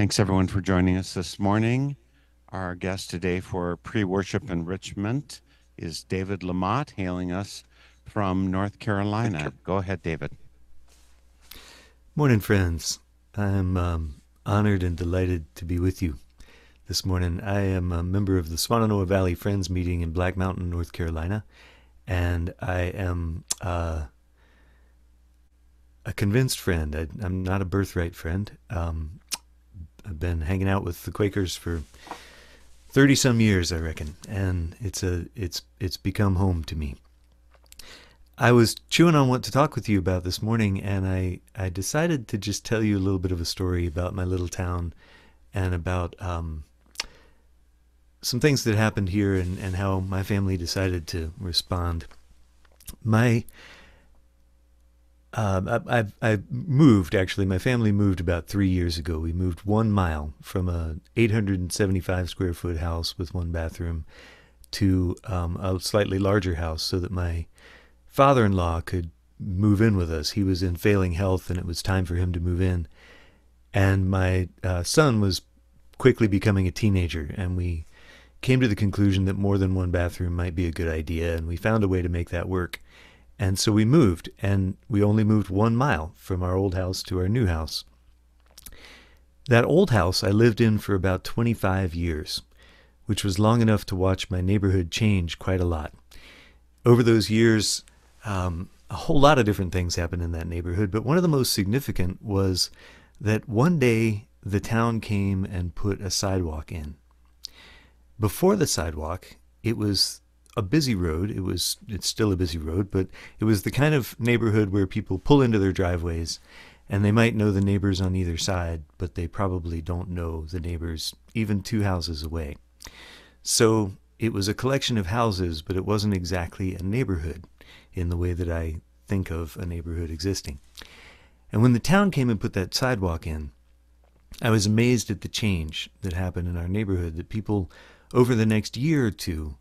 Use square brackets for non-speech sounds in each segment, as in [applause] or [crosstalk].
Thanks everyone for joining us this morning. Our guest today for pre worship enrichment is David LaMotte, hailing us from North Carolina. Go ahead, David. Morning, friends. I'm um, honored and delighted to be with you this morning. I am a member of the Swannanoa Valley Friends meeting in Black Mountain, North Carolina, and I am uh, a convinced friend. I, am not a birthright friend. Um, I've been hanging out with the Quakers for thirty some years, I reckon, and it's a it's it's become home to me. I was chewing on what to talk with you about this morning, and I, I decided to just tell you a little bit of a story about my little town and about um, some things that happened here and, and how my family decided to respond. My uh, I, I, I moved actually. My family moved about three years ago. We moved one mile from a 875 square foot house with one bathroom to um, a slightly larger house, so that my father in law could move in with us. He was in failing health and it was time for him to move in. And my uh, son was quickly becoming a teenager, and we came to the conclusion that more than one bathroom might be a good idea, and we found a way to make that work. And so we moved, and we only moved one mile from our old house to our new house. That old house I lived in for about 25 years, which was long enough to watch my neighborhood change quite a lot. Over those years, um, a whole lot of different things happened in that neighborhood, but one of the most significant was that one day the town came and put a sidewalk in. Before the sidewalk, it was a busy road. It was it's still a busy road, but it was the kind of neighborhood where people pull into their driveways and they might know the neighbors on either side, but they probably don't know the neighbors even two houses away. So it was a collection of houses, but it wasn't exactly a neighborhood in the way that I think of a neighborhood existing. And when the town came and put that sidewalk in, I was amazed at the change that happened in our neighborhood. That people, over the next year or two,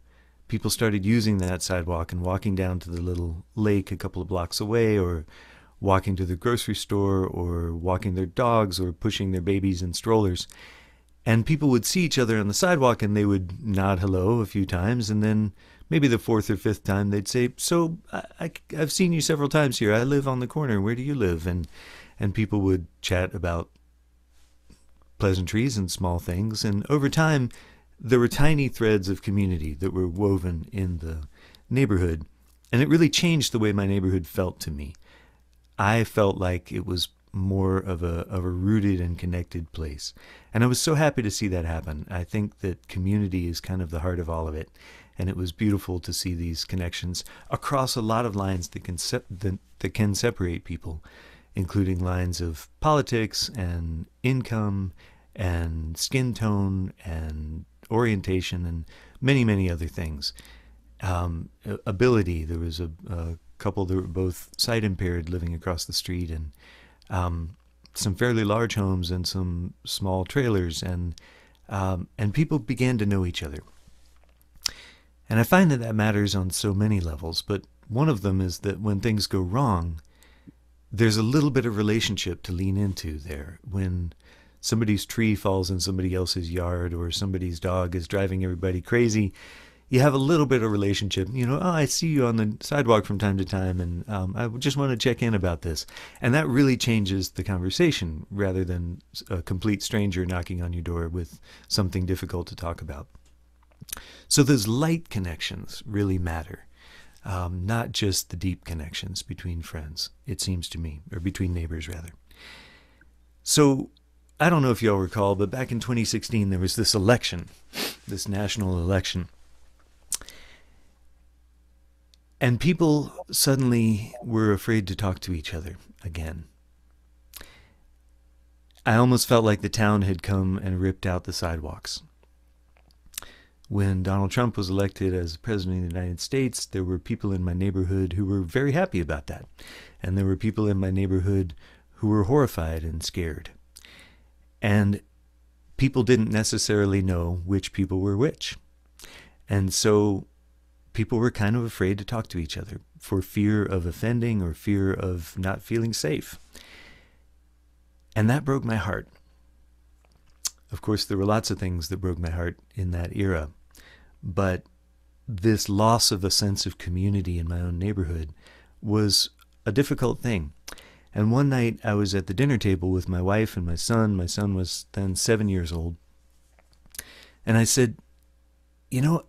people started using that sidewalk and walking down to the little lake a couple of blocks away, or walking to the grocery store, or walking their dogs, or pushing their babies in strollers. And people would see each other on the sidewalk and they would nod hello a few times, and then maybe the fourth or fifth time they'd say, "So I, have seen you several times here. I live on the corner. Where do you live?" And and people would chat about pleasantries and small things. And over time, there were tiny threads of community that were woven in the neighborhood, and it really changed the way my neighborhood felt to me. I felt like it was more of a of a rooted and connected place. And I was so happy to see that happen. I think that community is kind of the heart of all of it and it was beautiful to see these connections across a lot of lines that can se- that, that can separate people, including lines of politics and income and skin tone and orientation and many many other things. Um, ability. There was a, a, couple that were both sight impaired living across the street, and um, some fairly large homes and some small trailers, and um, and people began to know each other. And I find that that matters on so many levels, but one of them is that when things go wrong, there's a little bit of relationship to lean into there. When somebody's tree falls in somebody else's yard or somebody's dog is driving everybody crazy, you have a little bit of relationship. You know, oh, I see you on the sidewalk from time to time, and um, I just want to check in about this. And that really changes the conversation rather than a complete stranger knocking on your door with something difficult to talk about. So those light connections really matter, um, not just the deep connections between friends, it seems to me, or between neighbors rather. So I don't know if y'all recall, but back in 2016 there was this election, this national election. And people suddenly were afraid to talk to each other again. I almost felt like the town had come and ripped out the sidewalks when Donald Trump was elected as president of the United States, there were people in my neighborhood who were very happy about that. And there were people in my neighborhood who were horrified and scared. And people didn't necessarily know which people were which. And so people were kind of afraid to talk to each other for fear of offending or fear of not feeling safe. And that broke my heart. of course, there were lots of things that broke my heart in that era, but this loss of a sense of community in my own neighborhood was a difficult thing. And one night I was at the dinner table with my wife and my son. My son was then seven years old. And I said, You know,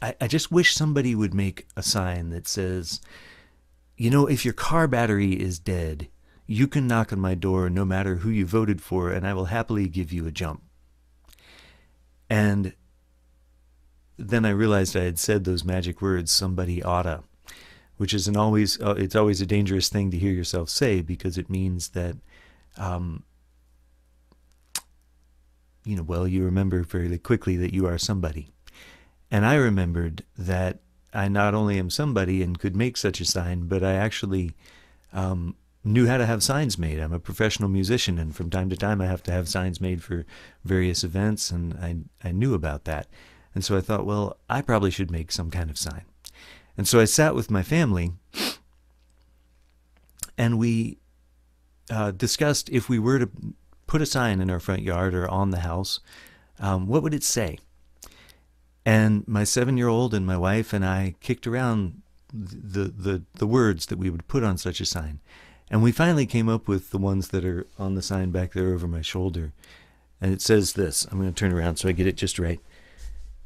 I, I just wish somebody would make a sign that says, You know, if your car battery is dead, you can knock on my door no matter who you voted for, and I will happily give you a jump. And then I realized I had said those magic words, somebody oughta, which is an always, uh, it's always a dangerous thing to hear yourself say because it means that, um, you know, well, you remember fairly quickly that you are somebody. And I remembered that I not only am somebody and could make such a sign, but I actually um, knew how to have signs made. I'm a professional musician, and from time to time I have to have signs made for various events, and I, I knew about that. And so I thought, well, I probably should make some kind of sign. And so I sat with my family and we uh, discussed if we were to put a sign in our front yard or on the house, um, what would it say? And my seven year old and my wife and I kicked around the, the, the words that we would put on such a sign. And we finally came up with the ones that are on the sign back there over my shoulder. And it says this I'm going to turn around so I get it just right.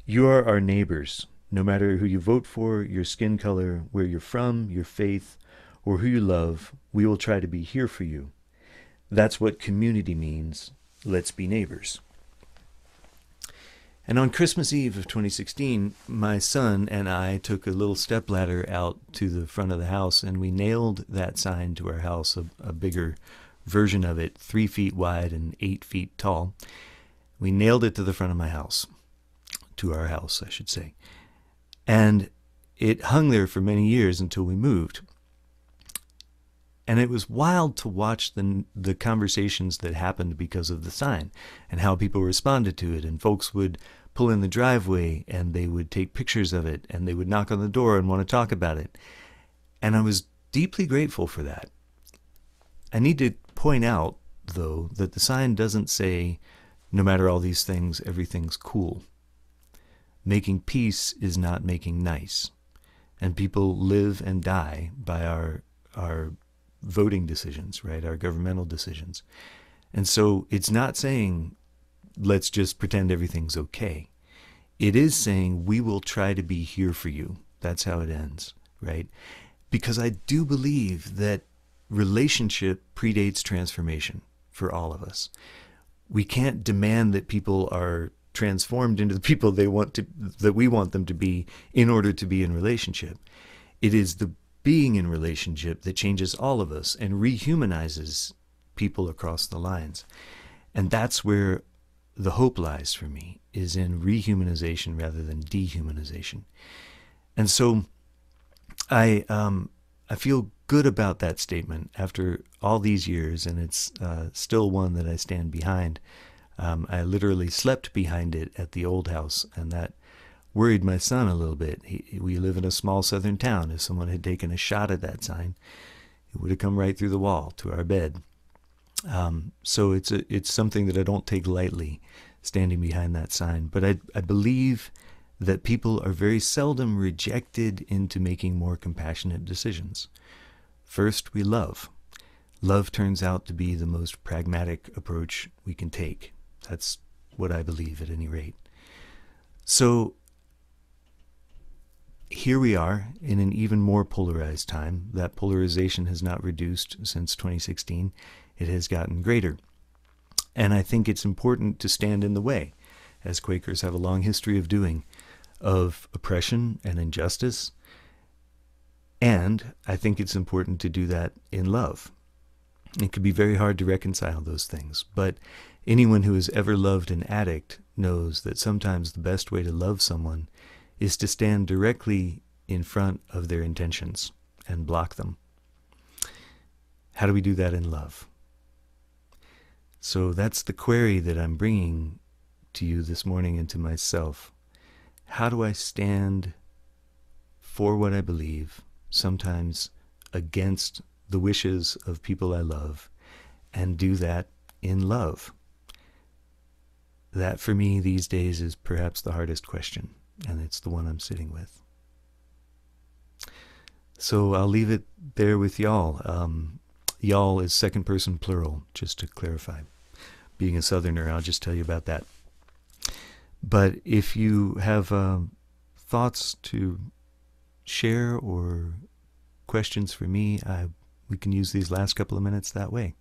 You are our neighbors, no matter who you vote for, your skin color, where you're from, your faith, or who you love, we will try to be here for you. That's what community means. Let's be neighbors. And on Christmas Eve of 2016, my son and I took a little stepladder out to the front of the house and we nailed that sign to our house, a, a bigger version of it, three feet wide and eight feet tall. We nailed it to the front of my house to our house, I should say. And it hung there for many years until we moved. And it was wild to watch the, the conversations that happened because of the sign and how people responded to it. And folks would pull in the driveway and they would take pictures of it and they would knock on the door and want to talk about it. And I was deeply grateful for that. I need to point out, though, that the sign doesn't say, no matter all these things, everything's cool. Making peace is not making nice. And people live and die by our, our voting decisions, right? Our governmental decisions. And so it's not saying, let's just pretend everything's okay. It is saying, we will try to be here for you. That's how it ends, right? Because I do believe that relationship predates transformation for all of us. We can't demand that people are transformed into the people they want to that we want them to be in order to be in relationship. It is the being in relationship that changes all of us and rehumanizes people across the lines. And that's where the hope lies for me is in rehumanization rather than dehumanization. And so I um, I feel good about that statement after all these years, and it's uh, still one that I stand behind. Um, I literally slept behind it at the old house, and that worried my son a little bit. He, we live in a small southern town. If someone had taken a shot at that sign, it would have come right through the wall to our bed. Um, so it's a, it's something that I don't take lightly, standing behind that sign. But I I believe that people are very seldom rejected into making more compassionate decisions. First, we love. Love turns out to be the most pragmatic approach we can take. That's what I believe, at any rate. So here we are in an even more polarized time. That polarization has not reduced since 2016, it has gotten greater. And I think it's important to stand in the way, as Quakers have a long history of doing, of oppression and injustice. And I think it's important to do that in love. It can be very hard to reconcile those things, but Anyone who has ever loved an addict knows that sometimes the best way to love someone is to stand directly in front of their intentions and block them. How do we do that in love? So that's the query that I'm bringing to you this morning and to myself. How do I stand for what I believe, sometimes against the wishes of people I love, and do that in love? That for me these days is perhaps the hardest question, and it's the one I'm sitting with. So I'll leave it there with y'all. Um, y'all is second person plural, just to clarify. Being a southerner, I'll just tell you about that. But if you have uh, thoughts to share or questions for me, I, we can use these last couple of minutes that way.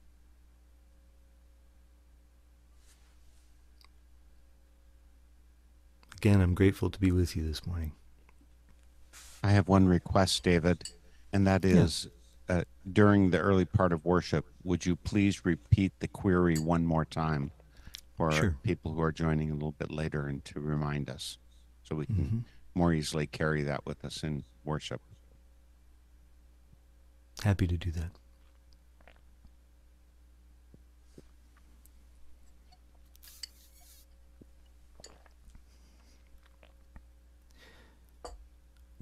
Again, I'm grateful to be with you this morning. I have one request, David, and that is yeah. uh, during the early part of worship, would you please repeat the query one more time for sure. people who are joining a little bit later and to remind us so we can mm-hmm. more easily carry that with us in worship? Happy to do that.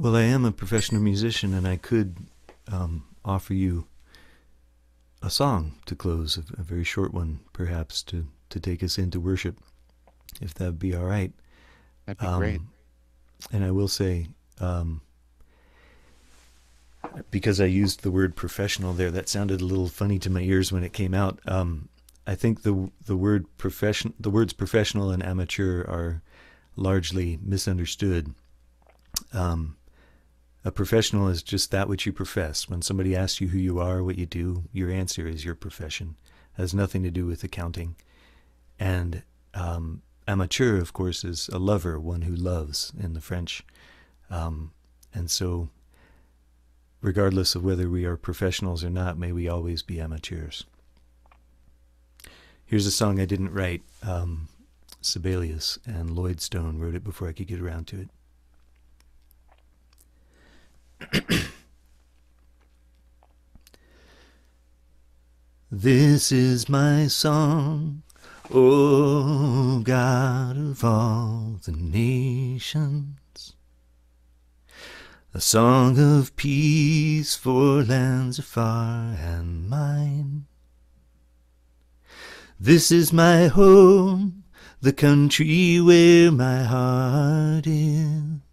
Well, I am a professional musician, and I could um, offer you a song to close, a, a, very short one, perhaps, to, to take us into worship, if that would be all right. That'd be um, great. And I will say, um, because I used the word professional there, that sounded a little funny to my ears when it came out. Um, I think the the word profession, the words professional and amateur are largely misunderstood. Um, a professional is just that which you profess. When somebody asks you who you are, what you do, your answer is your profession. It has nothing to do with accounting. And um, amateur, of course, is a lover, one who loves in the French. Um, and so, regardless of whether we are professionals or not, may we always be amateurs. Here's a song I didn't write. Um, Sibelius and Lloyd Stone wrote it before I could get around to it. [clears throat] this is my song, O God of all the nations. A song of peace for lands afar and mine. This is my home, the country where my heart is.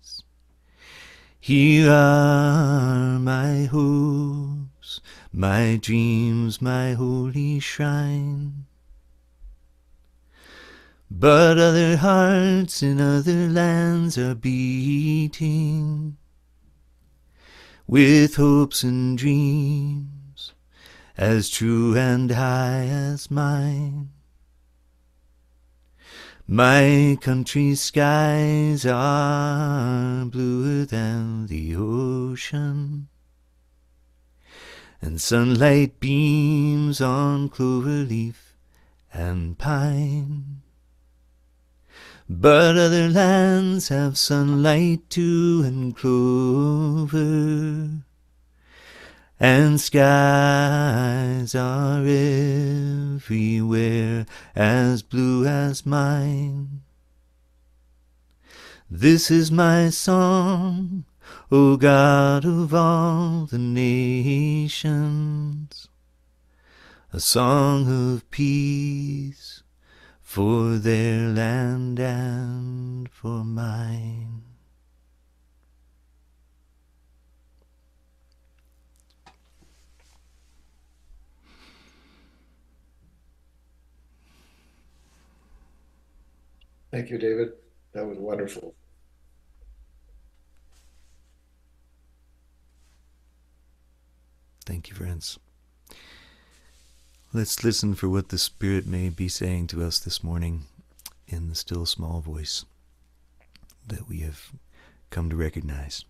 Here are my hopes, my dreams, my holy shrine. But other hearts in other lands are beating with hopes and dreams as true and high as mine. My country's skies are bluer than the ocean, and sunlight beams on clover leaf and pine. But other lands have sunlight too and clover and skies are everywhere as blue as mine. This is my song, O God of all the nations, a song of peace for their land and for mine. Thank you, David. That was wonderful. Thank you, friends. Let's listen for what the Spirit may be saying to us this morning in the still small voice that we have come to recognize.